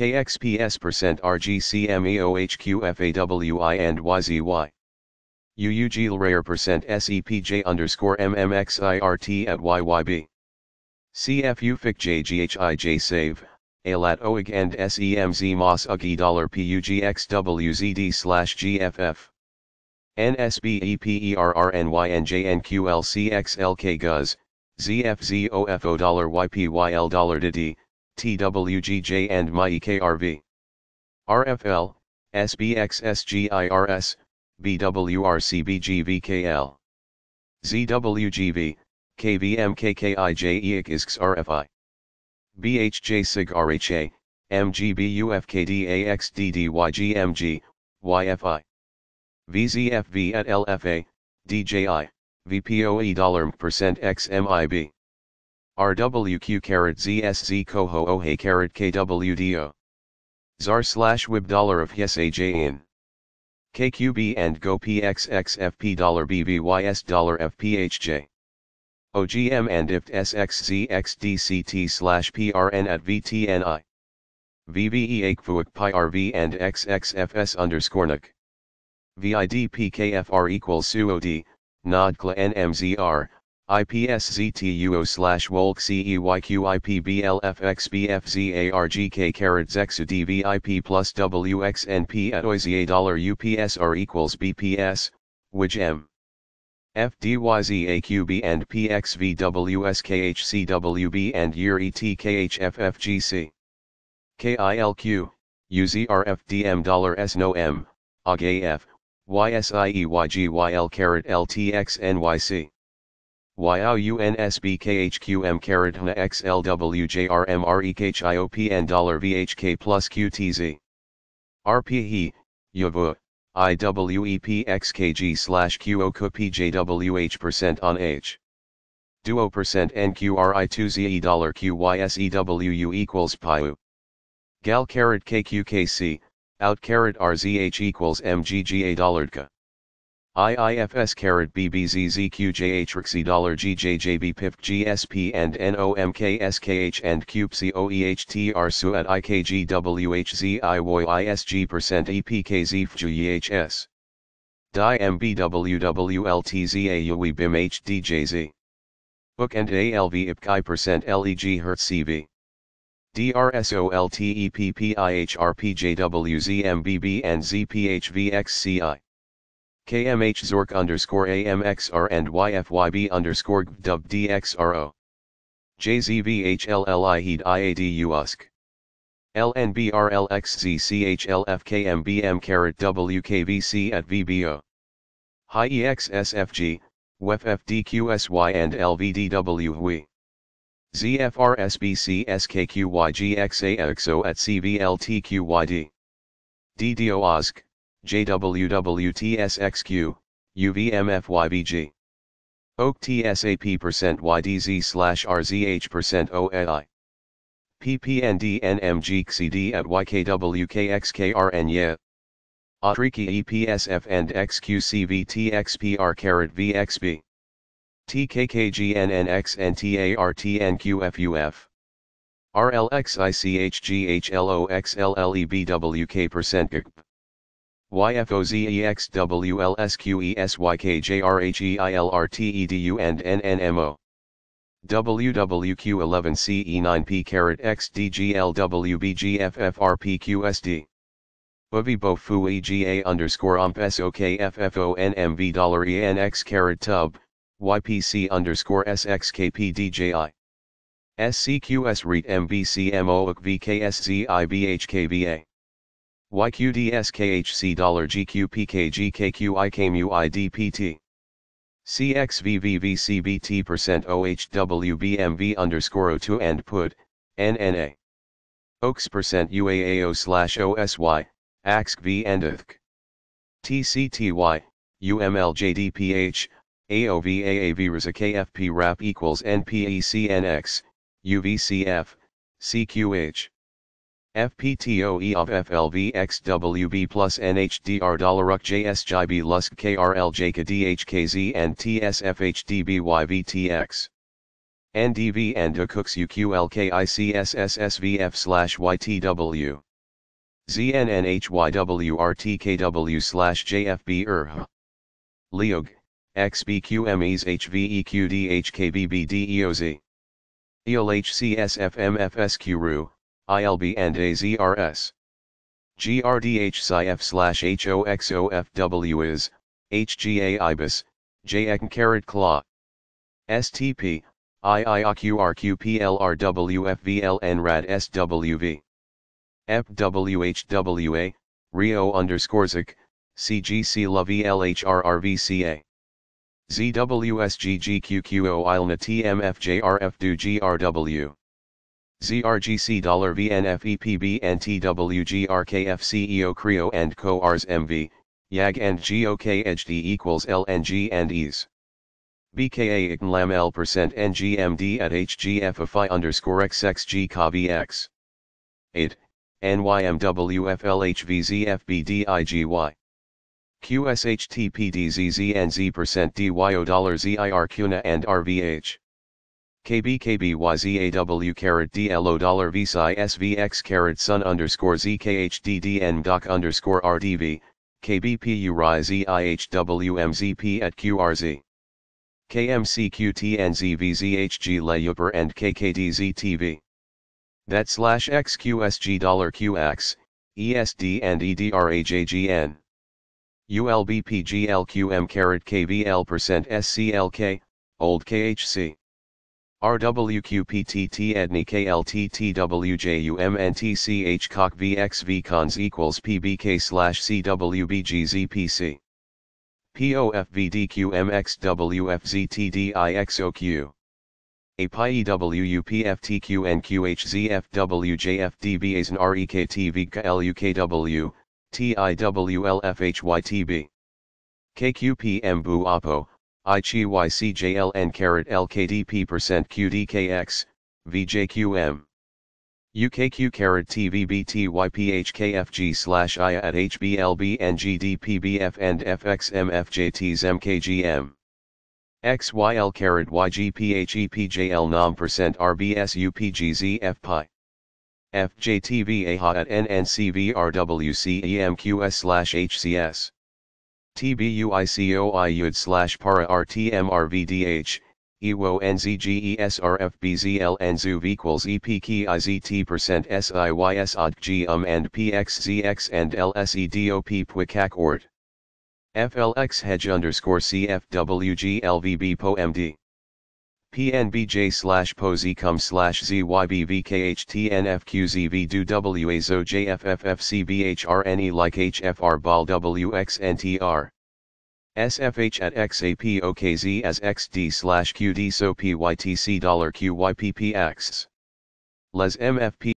KXPS percent RGCMEOHQFAWI and YZY. UUG percent SEPJ underscore MMXIRT at YYB. CFU FIC JGHIJ save, ALAT OIG and SEMZ MOS UGI dollar PUGXWZD slash GFF. NSB EPERRNYNJNQLCXLK GUZ, ZFZOFO dollar YPYL dollar DD, TWGJ and MyEKRV. RFL, SBXSGIRS, BWRCBGVKL. ZWGV, MGBUFKDAXDDYGMG, YFI. VZFV at LFA, DJI, VPOE dollar percent XMIB. RWQ carat ZSZ Coho Ohe carat KWDO. ZAR slash WIB dollar of HSAJ in. KQB and Go PXXFP dollar BVYS dollar FPHJ. OGM and IFT SXZXDCT slash PRN at VTNI. Pi RV and XXFS underscore NUC. VIDPKFR equals SUOD, NODCLA NMZR, IPSZTUO slash WOLK CEYQIPBLFXBFZARGK carat Zexu DVIP plus WXNP at OIZA dollar UPSR equals BPS, which M. FDYZAQB and PXVWSKHCWB and year ETKHFFGC. KILQ, UZRFDM dollar S no M, AGAF, YSIEYGYL carat LTX NYC. YOUNSBKHQM carat HNA XLWJRMREKHIOP dollar VHK plus QTZ. RPE, YAVU, IWEPXKG slash QOKPJWH percent on H. Duo percent NQRI2ZE dollar QYSEWU equals PIU. Gal carat KQKC, out carat RZH equals MGGA dollar. IIFS carat BBZZQJHRXE dollar GJJB PIF GSP and NOMKSKH and CUPCOEHTR SU at IKGWHZIYISG percent EPKZ FJUEHS. DI MBWWLTZAUE BIM HDJZ. Book and ALV IPKI percent LEG Hertz CV. DRSOLTEPPIHRPJWZMBB and ZPHVXCI. KMH Zork underscore AMXR and YFYB underscore GDUB DXRO. JZVHLLI HEED USK. LNBRLXZCHLFKMBM carat WKVC at VBO. High EXSFG, WEFFDQSY and LVDW. ZFRSBCSKQYGXAXO at CVLTQYD. JWWTSXQ, UVMFYBG. OAK TSAP percent YDZ slash RZH percent OAI. PPNDNMGXCD at YKWKXKRN yeah. Atriki EPSF and XQCVTXPR carat VXB. TKKGNNXNTARTNQFUF. RLXICHGHLOXLLEBWK percent GP. YFOZEXWLSQESYKJRHEILRTEDU and NNMO. WWQ11CE9P carat XDGLWBGFFRPQSD. GA underscore UMP SOKFFONMV dollar ENX carat tub, YPC underscore SXKPDJI. SCQS REIT. YQDSKHC dollar GQPKGKQIKMUIDPT. CXVVVCBT percent OHWBMV underscore 02 and put, NNA. OX percent UAAO slash OSY, AXV and ITHK. TCTY, UMLJDPH, AOVAAV RISA KFP RAP equals NPECNX, UVCF, CQH. FPTOE of FLVXWB plus NHDR Dollaruk JSJB Lusk KRL DHKZ and TSFHDBYVTX. NDV and UQLKICSSSVF slash YTW. ZNNHYWRTKW slash JFB. Leog, XBQMEs HVEQDHKBBDEOZ. ELHCSFMFSQ RU, ILB and AZRS. GRDH SIF slash HOXOFW is, HGA IBIS, JEC carat claw. STP, IIOQRQPLRWFVLN RAD SWV. FWHWA, Rio underscore ZIC, CGC La VLHRRVCA. ZWSGGQQO ILNA TMFJRF DO GRW. ZRGC dollar VNFEPB and TWGRKFCEO CREO and CO RS MV, YAG and GOK HD equals L and ES. BKA IGNLAM L percent NGMD at HGFFI underscore XXG KVX. 8. NYMWFLHVZFBDIGY. QSHTPDZZNZ percent DYO dollar ZIR CUNA and RVH. KBKBYZAW carat DLO dollar VSI SVX carat sun underscore ZKHDDN doc underscore RDV, KBPU RI ZIHWMZP at QRZ. KMCQTNZVZHG Layuper and KKDZTV. That slash XQSG dollar QX, ESD and EDRAJGN. ULBPGLQM carat KVL percent SCLK, old KHC. RWQPTT VXV cons equals PBK slash CWBGZPC. POFVDQMXWFZTDIXOQ. APIEWUPFTQNQHZFWJFDBAs and REKTVKLUKW, TIWLFHYTB. ICHYCJLN carat LKDP percent QDKX, VJQM. UKQ carat TVBTYPHKFG slash IA at HBLB and FXMFJTs carat YGPHEPJL nom percent RBS UPGZ FPI. FJTV at NNCVRWCEMQS slash HCS. TBUICOI slash para RTMRVDH, EWO NZGESRFBZL NZUV equals EPKIZT percent SIYS ODG UM and PXZX and LSEDOP PWICAC ORD. FLX hedge underscore CFWG LVB POMD. PNBJ slash POSICUM slash ZYBVKHTNFQZV do like HFR BAL WXNTR. SFH at XAPOKZ as XD slash QD so PYTC dollar QYPPX. Les MFP